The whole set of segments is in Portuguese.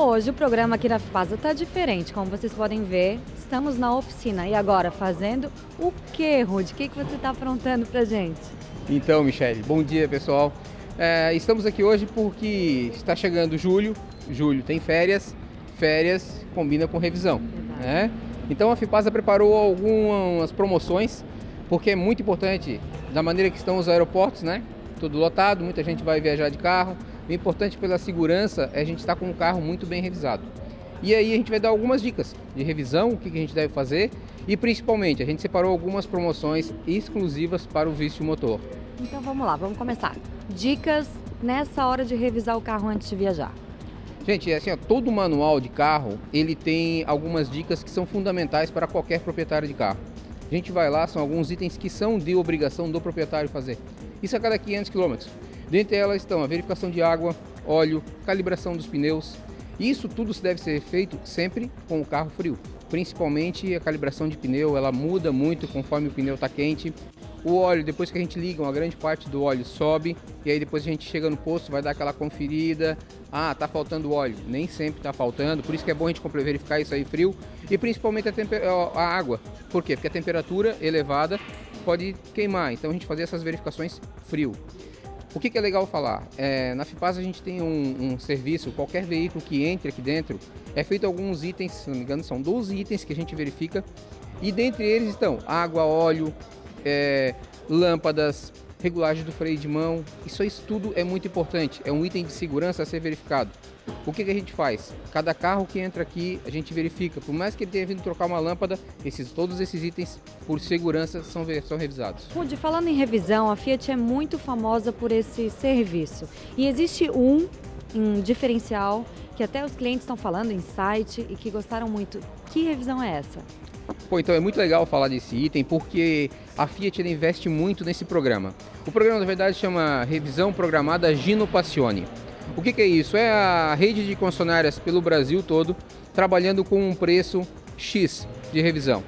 Hoje o programa aqui na FASA está diferente, como vocês podem ver. Estamos na oficina e agora fazendo o que, Rude? O que, que você está aprontando para gente? Então, Michele, bom dia pessoal. É, estamos aqui hoje porque está chegando julho, julho tem férias, férias combina com revisão. Né? Então a FIPASA preparou algumas promoções, porque é muito importante, da maneira que estão os aeroportos, né? Tudo lotado, muita gente vai viajar de carro. O importante pela segurança é a gente estar com o carro muito bem revisado. E aí a gente vai dar algumas dicas de revisão, o que a gente deve fazer e principalmente a gente separou algumas promoções exclusivas para o vício motor. Então vamos lá, vamos começar. Dicas nessa hora de revisar o carro antes de viajar. Gente, assim, ó, todo manual de carro, ele tem algumas dicas que são fundamentais para qualquer proprietário de carro. A gente vai lá, são alguns itens que são de obrigação do proprietário fazer. Isso a cada 500 km. Dentre elas estão a verificação de água, óleo, calibração dos pneus. Isso tudo deve ser feito sempre com o carro frio. Principalmente a calibração de pneu, ela muda muito conforme o pneu está quente. O óleo, depois que a gente liga, uma grande parte do óleo sobe e aí depois a gente chega no posto, vai dar aquela conferida. Ah, tá faltando óleo. Nem sempre tá faltando, por isso que é bom a gente verificar isso aí frio e principalmente a, a água. Por quê? Porque a temperatura elevada pode queimar, então a gente fazer essas verificações frio. O que, que é legal falar? É, na FIPAS a gente tem um, um, serviço, qualquer veículo que entre aqui dentro, é feito alguns itens, se não me engano são 12 itens que a gente verifica, e dentre eles estão água, óleo, é, lâmpadas, regulagem do freio de mão. Isso, isso tudo é muito importante, é um item de segurança a ser verificado. O que, que, a gente faz? Cada carro que entra aqui, a gente verifica. Por mais que ele tenha vindo trocar uma lâmpada, esses, todos esses itens, por segurança, são, são revisados. Rude, falando em revisão, a Fiat é muito famosa por esse serviço. E existe um, um diferencial que até os clientes estão falando em site e que gostaram muito. Que revisão é essa? Pô, então é muito legal falar desse item porque a Fiat investe muito nesse programa. O programa, na verdade, chama Revisão Programada Gino Passione. O que, que é isso? É a rede de concessionárias pelo Brasil todo trabalhando com um preço X de revisão.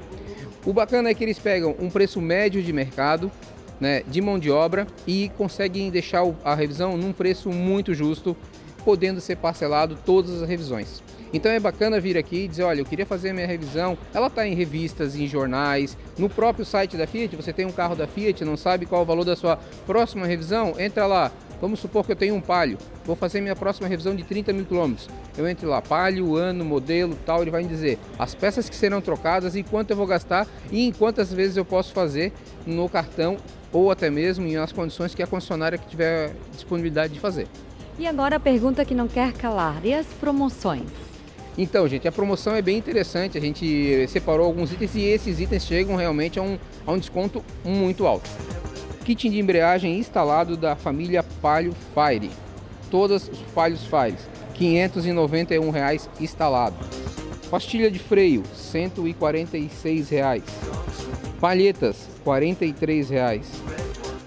O bacana é que eles pegam um preço médio de mercado, né, de mão de obra e conseguem deixar a revisão num preço muito justo, podendo ser parcelado todas as revisões. Então é bacana vir aqui e dizer, olha, eu queria fazer a minha revisão. Ela está em revistas, em jornais, no próprio site da Fiat. Você tem um carro da Fiat, não sabe qual o valor da sua próxima revisão? Entra lá. Vamos supor que eu tenho um Palio. Vou fazer minha próxima revisão de 30 mil quilômetros. Eu entro lá, Palio, ano, modelo, tal. Ele vai me dizer as peças que serão trocadas e quanto eu vou gastar e em quantas vezes eu posso fazer no cartão ou até mesmo em as condições que a concessionária que tiver disponibilidade de fazer. E agora a pergunta que não quer calar: e as promoções? Então, gente, a promoção é bem interessante. A gente separou alguns itens e esses itens chegam realmente a um, a um desconto muito alto. Kit de embreagem instalado da família Palio Fire. Todas os Palios Fire, 591 reais instalado. Pastilha de freio, 146 reais. Palhetas, 43 reais.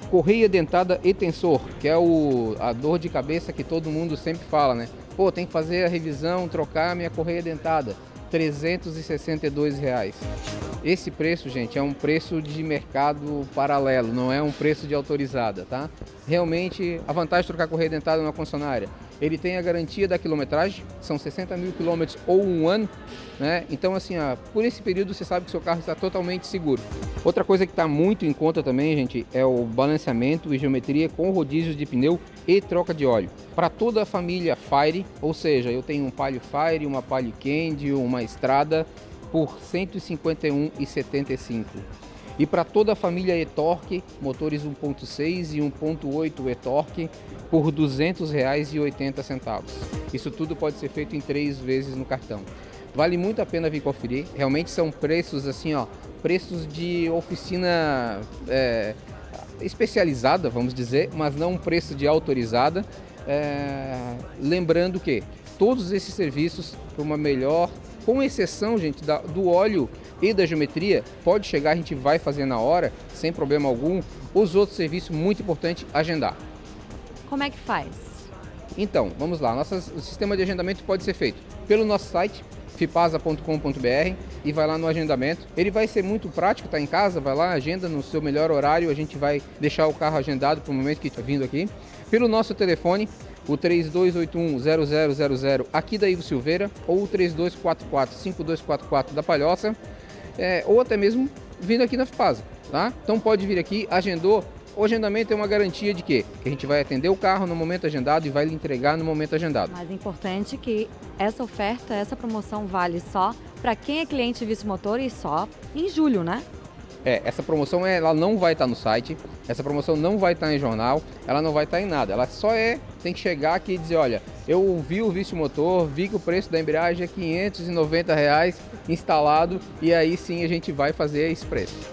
Correia dentada e tensor, que é o, a dor de cabeça que todo mundo sempre fala, né? Pô, tem que fazer a revisão, trocar minha correia dentada. 362 reais. Esse preço, gente, é um preço de mercado paralelo, não é um preço de autorizada, tá? Realmente, a vantagem de trocar correia dentada numa concessionária ele tem a garantia da quilometragem, são 60 mil quilômetros ou um ano, né? Então, assim, ó, por esse período você sabe que seu carro está totalmente seguro. Outra coisa que está muito em conta também, gente, é o balanceamento e geometria com rodízios de pneu e troca de óleo. Para toda a família Fire, ou seja, eu tenho um Palio Fire, uma Palio Candy, uma Estrada por R$ 151,75. E para toda a família e-Torque, motores 1.6 e 1.8 e-Torque por R$ 200,80. Isso tudo pode ser feito em três vezes no cartão. Vale muito a pena vir conferir. Realmente são preços assim, ó, preços de oficina é, especializada, vamos dizer, mas não um preço de autorizada. É, lembrando que todos esses serviços para uma melhor, com exceção, gente, da, do óleo e da geometria, pode chegar, a gente vai fazer na hora, sem problema algum. Os outros serviços, muito importante, agendar. Como é que faz? Então, vamos lá. Nosso, o sistema de agendamento pode ser feito pelo nosso site, fipasa.com.br e vai lá no agendamento. Ele vai ser muito prático, tá em casa, vai lá, agenda no seu melhor horário, a gente vai deixar o carro agendado para o momento que está vindo aqui. Pelo nosso telefone o 3281-0000 aqui da Ivo Silveira ou o 3244-5244 da Palhoça, é, ou até mesmo vindo aqui na FIPASA, tá? Então pode vir aqui, agendou, o agendamento é uma garantia de quê? Que a gente vai atender o carro no momento agendado e vai lhe entregar no momento agendado. Mais importante que essa oferta, essa promoção vale só para quem é cliente Vice Motor e só em julho, né? É, essa promoção ela não vai estar no site, essa promoção não vai estar em jornal, ela não vai estar em nada. Ela só é, tem que chegar aqui e dizer, olha, eu vi o vício motor, vi que o preço da embreagem é 590 reais instalado e aí sim a gente vai fazer esse preço.